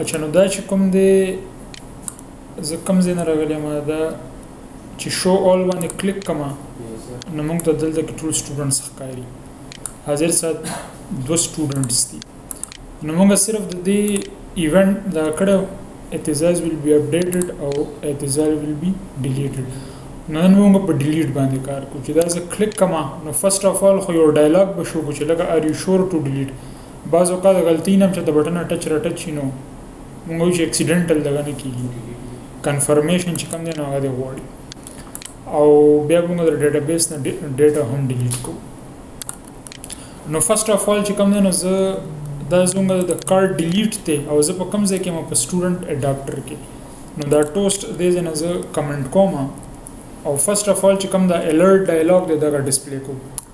اچھا نو دا چې کوم دی زه کوم ځای نه راغلی ما دا چې شو اول باندې کلیک کوم نو موږ ته دلته کې ټول سټوډنټس ښکاري حاضر سات دو سټوډنټس دي نو موږ صرف د دې ایونت دا کړو اعتزاز ویل بی اپډیټډ او اعتزاز ویل بی ډیلیټډ نن موږ په ډیلیټ باندې کار کوو چې دا زه کلیک کوم نو فرست اف ال خو یو ډایلاګ به شو چې لکه ار یو شور ټو ډیلیټ بعض اوقات غلطی نه هم چې د بټن نه ټچ را ټچ شي نو موږ وایو چې اکسیډنټل دغه نه کیږي کنفرمیشن چې کوم دی نو هغه دی غواړي او بیا موږ د ډیټابیس نه ډیټا هم ډیلیټ کوو نو فرست اف اول چې کوم دی نو زه دا زموږ د کارت ډیلیټ ته او زه په کوم ځای کې ما په سټوډنټ اډاپټر کې نو دا ټوست دې ځنه زه کمنټ کوم او فرست اف اول چې کوم دا الرټ ډایلاګ دې دغه ډسپلی کو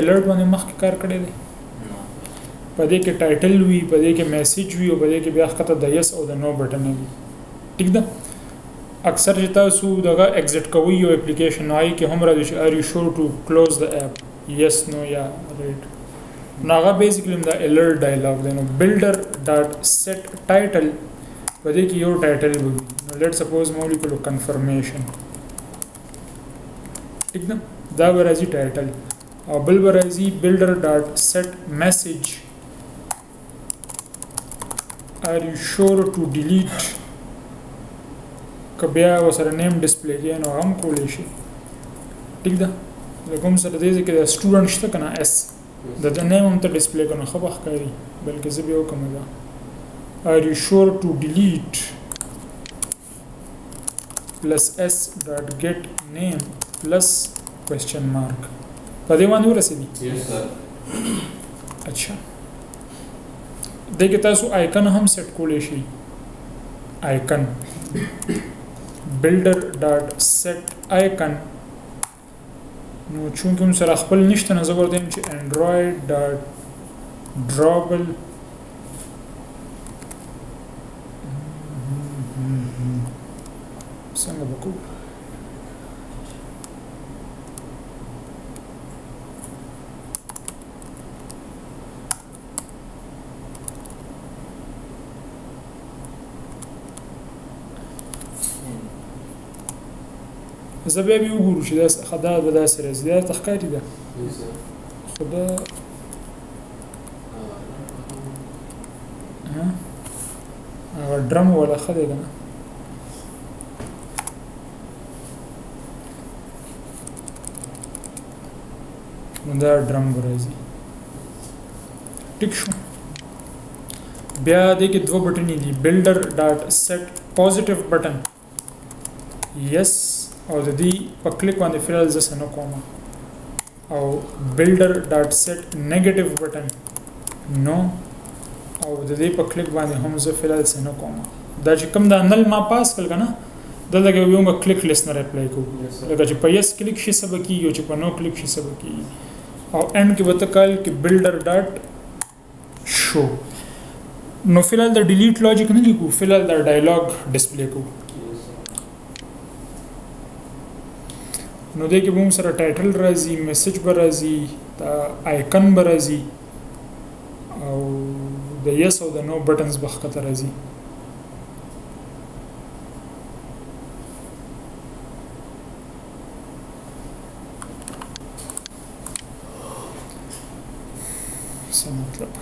الرټ باندې مخکې کار کړی دی په دې کې ټایټل وي په دې کې میسج وي او په دې کې بیا خطه د یس او د نو بټن وي ټیک ده اکثر چې تاسو دغه ایگزیټ کوئ یو اپلیکیشن آی کې هم راځي چې ار یو شور ټو کلوز د اپ یس نو یا ریټ ناغه بیسیکلی دا الرټ ډایلاګ دی نو بلډر ډاټ سیټ ټایټل په دې کې یو ټایټل وي نو لیټ سپوز مو لیکلو کنفرمیشن ٹھیک ده دا به راځي ټایټل او بل به راځي بلډر ډاټ سیټ میسج ار یو شور ټو ډیلیټ که بیا وسره نیم ډسپلی کې نو هم کولی شي ټیک ده زه کوم سره دې کې د سټوډنټ شته کنه اس د د نیم هم ته ډسپلی کنه خو بخ کوي بلکې زه به وکم دا ار یو شور ټو ډیلیټ پلس اس ډاټ ګیټ نیم پلس کوېسچن مارک په دې باندې ورسېدي یس سر اچھا دې کې تاسو آیکن هم سیټ کولی شئ آیکن builder.set icon نو چونکه هم سره خپل نشته نه زه ورته وایم چې انډراید ډاټ ډرابل څنګه وکړو زه بیا به وګورو چې دا خدا به دا سره زیات تخکاری ده خدا هغه ډرم ولا خدای ده نو دا ډرم به راځي ټیک شو بیا دې کې دوه بټنې دي بلډر ډاټ سیټ پوزټیو بټن یس او د دې په کلیک باندې فعل زه سن کوم او بلډر ډاټ سیټ نیگیټیو بټن نو او د دې په کلیک باندې هم زه فعلا څه نه کوم دا چې کوم دا نل ما پاس کړ کنه دلته کې یو موږ کلیک لیست نه اپلای کوو لکه چې په یس کلیک شي سبا کی یو چې په نو کلیک شي سبا کی او اند کې وته کال کې بلډر ډاټ شو نو فعلا د ډیلیټ لوجیک نه لیکو فعلا د ډایلوګ ډیسپلی کوو نو دې کې به موږ سره ټایټل راځي میسج به راځي دا آیکن به راځي او د یس او د نو بټنز به ښکته راځي څه مطلب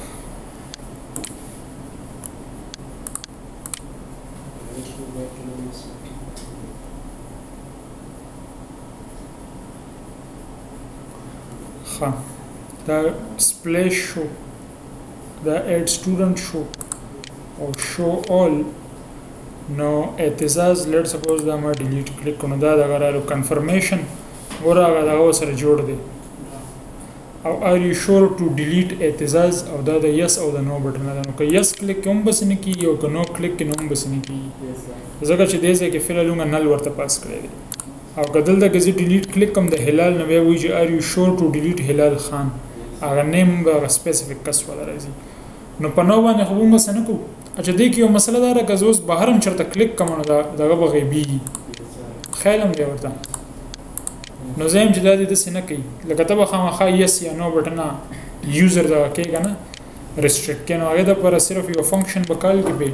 ښه دا سپلیش شو دا اډ سټوډنټ شو او شو اول نو اعتزاز لیټ سپوز دا ما ډیلیټ کړی کنو دا دا غرالو کنفرمیشن ګوره هغه دا سره جوړ دی او ار یو شور ټو ډیلیټ اعتزاز او دا د یس او د نو بټن ده نو که یس کلیک کوم بس نه کیږي او که نو کلیک کوم بس نه کیږي ځکه چې دې ځای کې فعل لونه نل ورته پاس کړی دی او که دلته که زه ډیلیټ کلیک کوم د هلال نه بیا وایي چې ار یو شور ټو ډیلیټ هلال خان هغه نیم به هغه سپیسیفیک کس ولا راځي نو په نو باندې خو موږ څه نه کوو اچھا دې کې یو مسله دا ده که زه اوس بهر هم چېرته کلیک کوم نو دا دغه به غیبیږي خیال هم دی ورته نو زه هم چې دا دې داسې نه کوي لکه ته به خامخا یس یا نو بټنه یوزر دغه کوې که نه ریسټریکټ کوې نو هغې دپاره صرف یو فنکشن به کال کې پې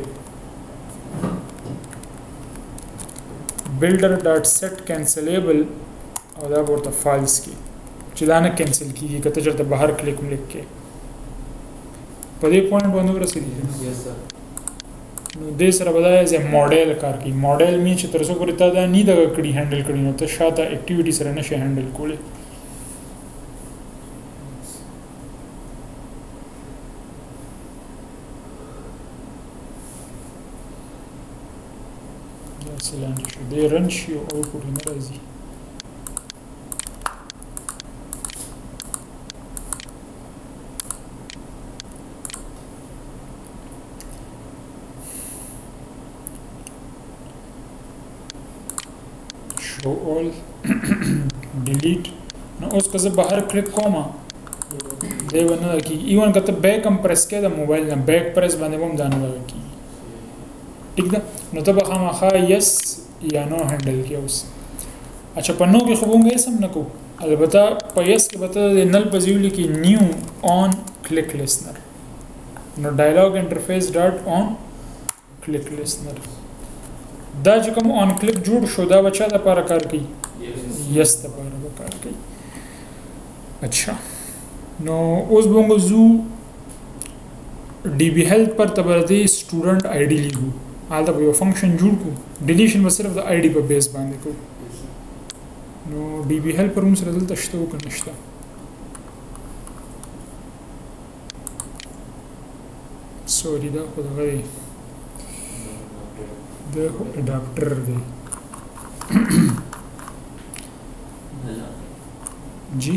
بلډر ډاټ سیټ کینسلیبل او دا ورته فالس کی چې دا نه کینسل کیږي کته چرته بهر کلیک ملک کې په دې پوینټ باندې ورسېږي نو دې سره بدای چې ماډل کار کوي ماډل می چې تر څو پورې تا دا نه دغه کړی هندل کړی نو ته شاته اکټیویټي سره نشي هندل کولی دا څه لاندې شو دی رن شي او آوټپوټ یې نه راځي show all delete نو اوس که زه بهر کلیک کوم دی ونه کیږي ایون که ته بیک هم پرس کې د موبایل نه بیک پرس باندې هم دا نه کیږي ٹھیک ده نو ته به خامخا یس یا نو هندل کې اوس اچھا په نو کې خو مونږ یې سم نکو البته په یس کې به ته د نل په ځیو لیکي نیو آن کلیک لیسنر نو ډایلاګ انټرفیس ډاټ آن کلیک لیسنر دا چې کوم آن کلیک جوړ شو دا بچا د پاره کار کوي یس د پاره کار کوي اچھا نو اوس بونګو زو ډي بي هیلت پر تبردي سټوډنټ آی ډي لیګو حالته به یو فنکشن جوړ کو ډیلیشن به صرف د آی ډي په بیس باندې کو نو ډي بي هیلت پر موږ سره دلته شته او کنه شته سوري دا خو دغه دی د اډاپټر دی جی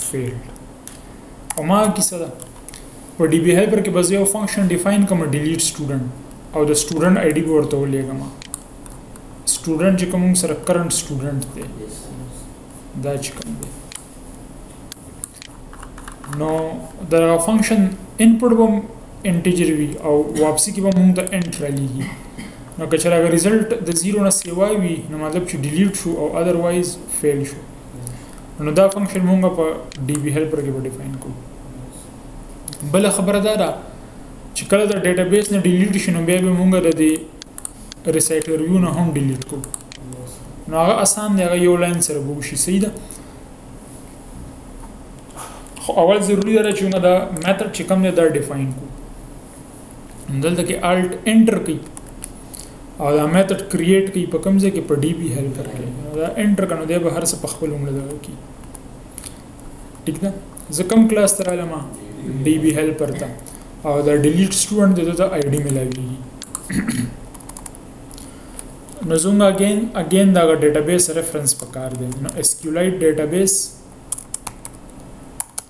فیلډ هماغه کیسه ده په ډي بي هایپر کې به زه یو فنکشن ډیفاین کوم ډیلیټ سټوډنټ او د سټوډنټ آی ډي به ورته ولېږم سټوډنټ چې کوم سره کرنٹ سټوډنټ دی دا چې کوم دی نو دا فنکشن انپوټ به انټیجر وي او واپسی کې به موږ د انټ رالیږي نو که چېرې رزلټ د 0 نه سیوا وي نو مطلب چې ډیلیټ شو او اذروایز فیل شو نو دا فنکشن مونږ په ډي بي هیلپر کې به ډیفاین کوو بل خبره دا ده چې کله دا ډیټابیس نه ډیلیټ شي نو بیا به مونږ د دې ریسایکلر ویو نه هم ډیلیټ کوو نو هغه اسان دی هغه یو لاین سره به شي صحیح ده خو اول ضروری ده چې موږ دا میتھډ چې کوم دی دا ډیفاین کوو دلته کې الټ انټر کوي او دا میتھډ کریټ کوي په کوم ځای کې په ډي بي هیلپر کې دا انټر کنه دی به هر څه په خپل عمر دغه کې ٹھیک ده زه کوم کلاس تر علم ډي بي هیلپر ته او دا ډیلیټ سټوډنټ دته ته آی ډي ملاوي نو زموږ اگین اگین دا ډیټابیس ریفرنس پکار دی نو اس کیو لایټ ډیټابیس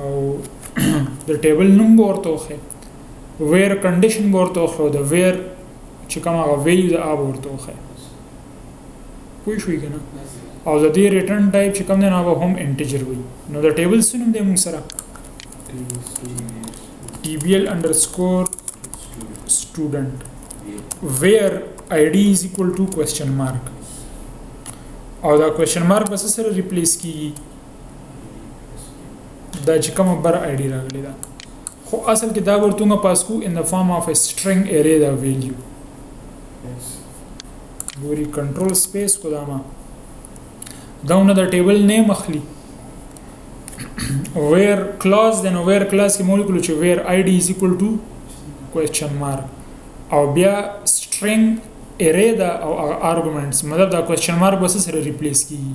او د ټیبل نوم به ورته وښي ویر کنډیشن به ورته وښو د ویر چې کوم هغه ویلي د آب ورته وښي پوه شوي که نه او د دې ریټرن ټایپ چې کوم دی نه به هم انټیجر وي نو د ټیبل څه نوم دی موږ سره tbl underscore student where id is equal to question mark او دا کوېشن مارک به سره ریپلیس کیږي دا چې کومه بر آی ډی راغلی دا خو اصل کې دا ورته ما پاس کو ان د فارم اف ا سټرینګ اری دا ویلیو ګوري کنټرول سپیس کو دا ما داونه د ټیبل نیم اخلي ویر کلاس دین ویر کلاس کې مول کولو چې ویر آی ډی از ایکوال ټو کوېسچن مارک او بیا سټرینګ اری دا او ارګومنټس مطلب دا کوېسچن مارک بس سره ریپلیس کیږي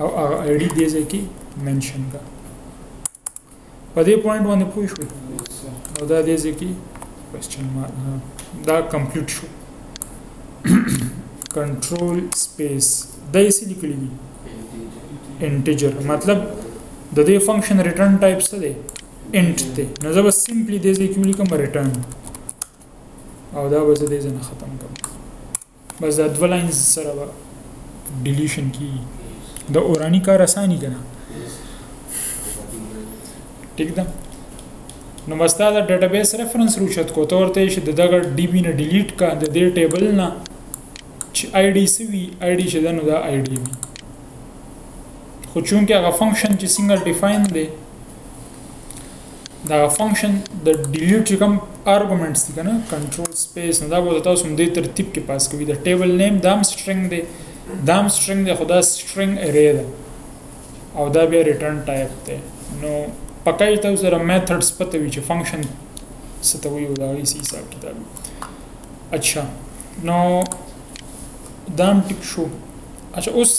او هغه آی ډی دې ځکه منشن کا په دې پوینټ باندې پوه شو او دا دې ځکه کوېسچن مارک دا کمپلیټ شو کنټرول سپیس دا یې څه لیکلي دي انټیجر مطلب د دې فنکشن ریټرن ټایپ څه دی انټ دی نو زه به سمپلی دې ځکه لیکم ریټرن او دا به زه دې ځنه ختم کوم بس دا دوه لاینز سره به ډیلیشن کیږي د اورانی کار اسانی کنه ټیک ده نو بس دا د ډیټابیس ریفرنس روشت کو ته ورته چې دغه ډی بی نه ډیلیټ کا د دې ټیبل نه چې آی ډی سوي آی ډی چې دا نو دا آی ډی وي خو چونکه هغه فنکشن چې څنګه ډیفاین دی دا فنکشن د ډیلیټ چې کوم ارګومنټس دي کنه کنټرول سپیس نه دا به تاسو دې ترتیب کې پاس کوي د ټیبل نیم دام سټرینګ دی دام سټرینګ دی خدا سټرینګ ارې ده او دا بیا ریټرن ټایپ دی نو پکای تاسو سره میتھډز پته وي چې فنکشن ستوي او دا یې حساب کتاب اچھا نو دام ټیک شو اچھا اوس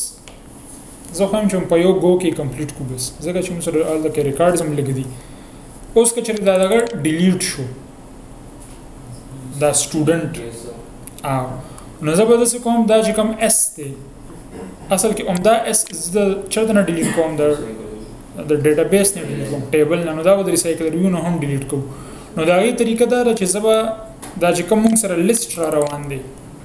زه خو هم چې په یو ګو کې کمپلیټ کو بس ځکه چې موږ سره هلته کې ریکارډز هم لږ دي اوس که چېرې دا دغه ډیلیټ شو دا سټوډنټ او نو زه به داسې کوم دا چې کوم اس دی اصل کې عمده اس زه چېرته نه ډیلیټ کوم دا د ډیټابیس نه ډیلیټ کوم ټیبل نه نو دا به د ریسایکلر ویو نه هم ډیلیټ کوم نو دا غي طریقه دا چې زه به دا چې کوم سره لیست را روان دی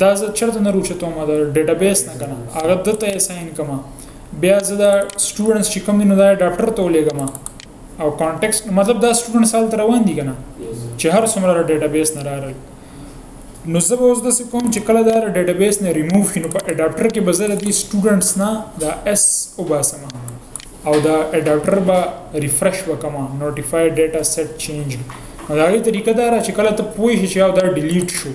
دا زه چرته نه روچتوم دا ډیټابیس نه کنه هغه دته اساین کما بیا زه دا سټوډنټس چې کوم دي نو دا ډاکټر ته ولېګم او کانټیکست مطلب دا سټوډنټس حال تر روان دي کنه چې هر څومره ډیټابیس نه راغل نو زه به اوس د څه کوم چې کله دا ډیټابیس نه ریموو شي نو په اډاپټر کې به زه د سټوډنټس نه دا اس وباسم او دا اډاپټر به ریفرش وکم نوټیفای ډیټا سیټ چینج نو دا غي طریقه دا چې کله ته پوه شې چې دا ډیلیټ شو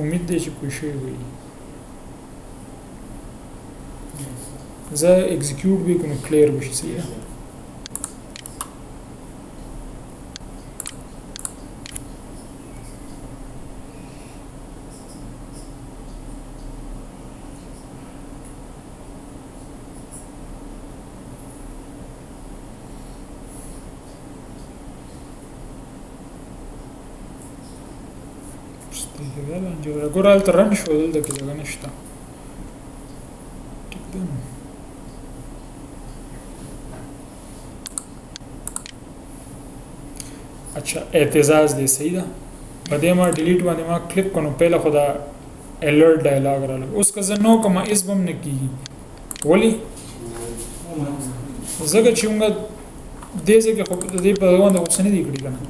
امید دی چې پوه شوي وي زه ایگزیکیوټ به کوم کلیر وشي صحیح ګوره هلته رن شو دلته کې ځای نشته ټیک ده اچھا اعتزاز دی صحیح ده په دې ما ډیلیټ باندې ما کلیک کړو پهله خو دا الرټ ډایلاګ راغله اوس که زه نو کوم اس بم نه کیږي ولی زګه چې موږ دې ځکه خو دې په روان د اوسنۍ دی کړی کنه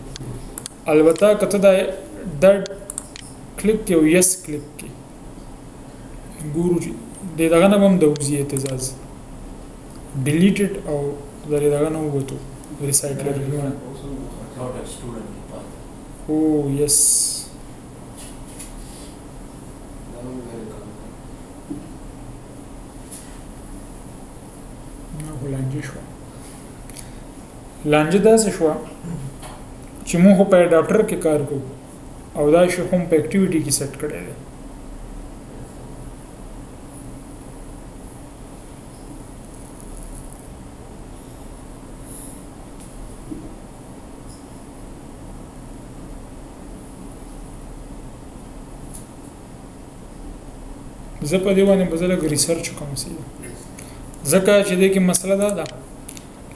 البته که ته دا ډډ کلیک کې او یس کلیک کې ګورو چې د دغه نه هم د وزي اعتزاز ډیلیټډ او د دغه نه وته ریسایکلر نه او یس نو لانجه شو لانجه داسې شو چې موږ په اډاپټر کې کار کوو او دا شی هم په اکټیویټي کې سیټ کړی دی زه په دې باندې بزلګ ریسرچ کوم سي ځکه چې دې کې مسله دا ده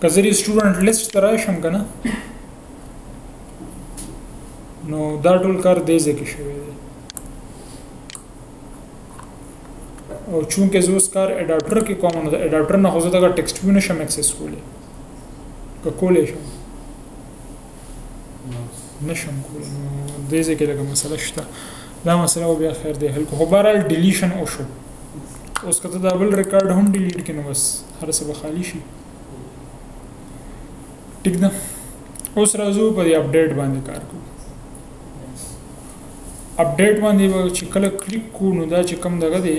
که زه دې سټوډنټ لیست ته راشم که نه نو دا ټول کار دې ځای کې شوی دی او چونکه زه اوس کار اډاپټر کې کوم نو د اډاپټر نه خو زه دغه ټیکسټ ویو نشم اکسس کولی که کولی شم نشم کولی نو دې ځای کې دغه مسله شته دا مسله به بیا خیر دی حل کو خو بهرحال ډیلیشن وشو اوس که ته دا بل ریکارډ هم ډیلیټ کړې نو بس هر څه به خالی شي ټیک ده اوس راځو په دې اپډیټ باندې کار کوو اپډیټ باندې به چې کله کلیک کو نو دا چې کم دغه دی